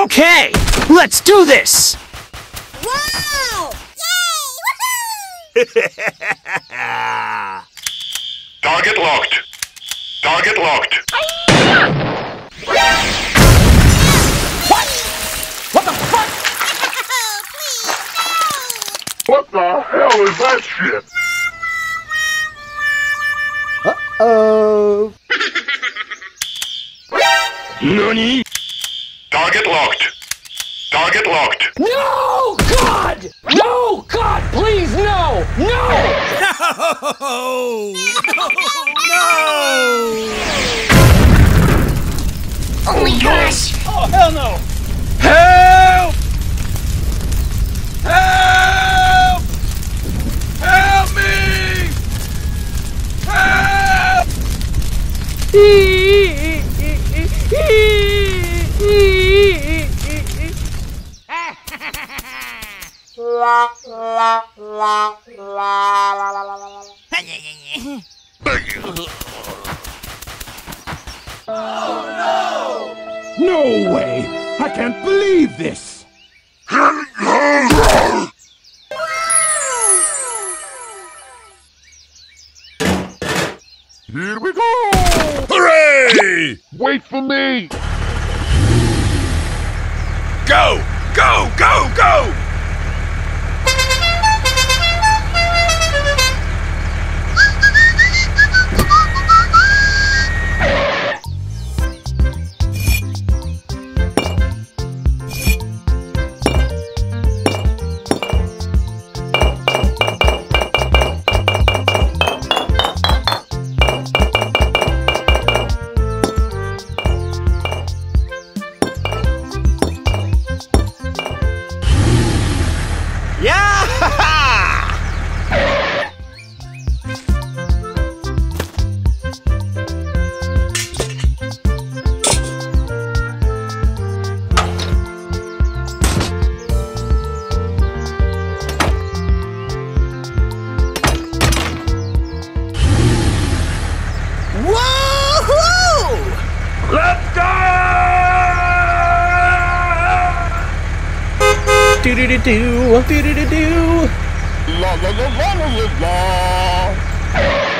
Okay, let's do this! Wow! Yay! Target locked. Target locked. What? What Woohoo! Please, What the hell is that shit? Oh Nani? Target locked. Target locked. No! God! No! God, please, no! No! no Oh my gosh! Oh, hell no! Help! Help! Help me! Help! No way! I can't believe this! Here we go. Hooray! Wait for me. Go! Go! Go! Go! Do do do do do do do do La la la la la la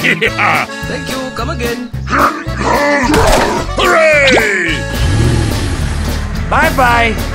Thank you. Come again. Hooray! Bye bye.